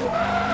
Whoa!